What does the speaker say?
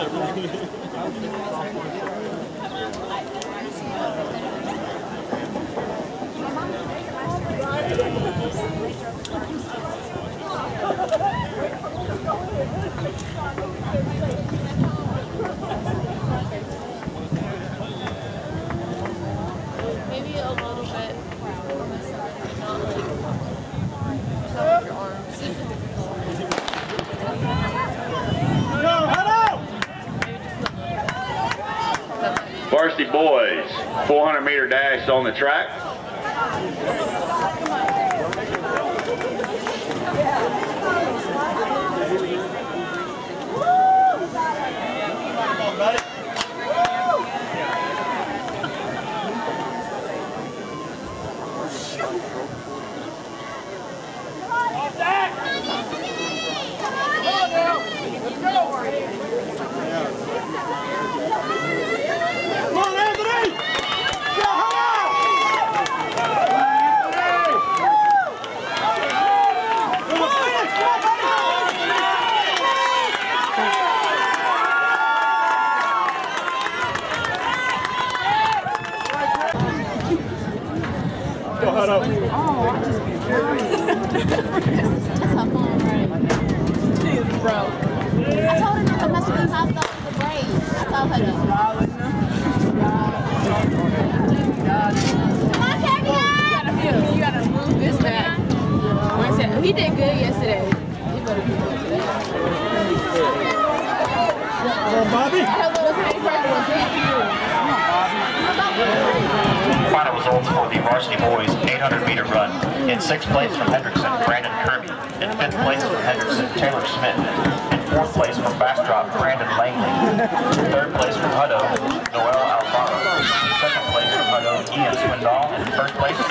Maybe a little bit. Not like cover your arms. Varsity boys, 400 meter dash on the track. Go, Hutto. Bro. I told her not to mess with off the braids. I told! You gotta move this back. He did good yesterday. He be Bobby. Was Final results for the varsity boys 800 meter run. In sixth place from Hendrickson, Brandon Kirby. In fifth place from Hendrickson, Taylor Smith. In fourth place from Bastrop, Brandon Langley. Third place from Hutto, Noel Alfaro. Second place from Hutto, Ian Swindoll. And first place from